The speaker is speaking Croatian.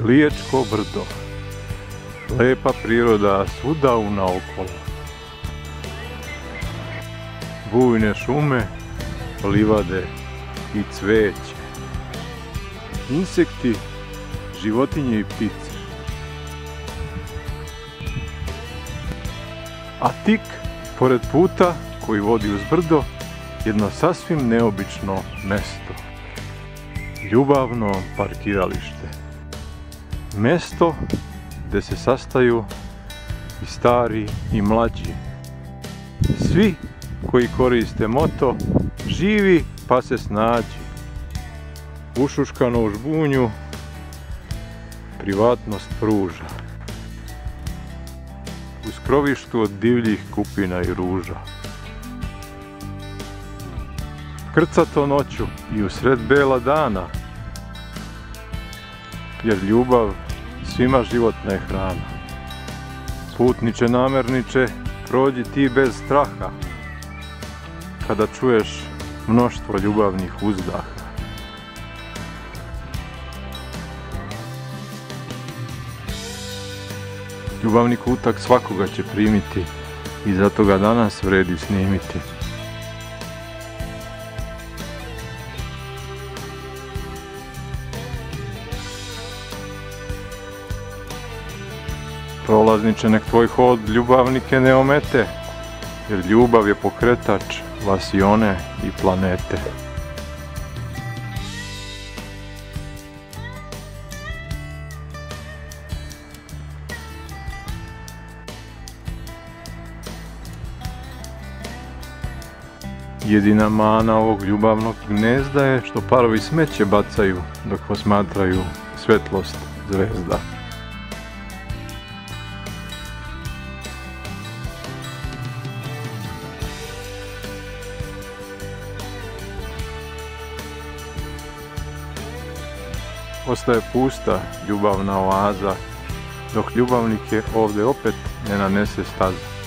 Liječko brdo. Lepa priroda svuda unaokolo. Bujne šume, livade i cveće. Insekti, životinje i ptice. A tik pored puta koji vodi uz brdo jedno sasvim neobično mesto. Ljubavno parkiralište. Mesto gdje se sastaju i stari i mlađi. Svi koji koriste moto živi pa se snađi. Ušuškano u žbunju privatnost pruža. U skrovištu od divljih kupina i ruža. Krcato noću i u sred bela dana, jer ljubav svima životna je hrana. Putniče namerniče, prođi ti bez straha, kada čuješ mnoštvo ljubavnih uzdaha. Ljubavni kutak svakoga će primiti i zato ga danas vredi snimiti. Prolazniče, nek tvoj hod ljubavnike ne omete, jer ljubav je pokretač vasione i planete. Jedina mana ovog ljubavnog gnezda je što parovi smeće bacaju dok posmatraju svetlost zvezda. Ostaje pusta ljubavna oaza, dok ljubavnik je ovdje opet ne nanese stazu.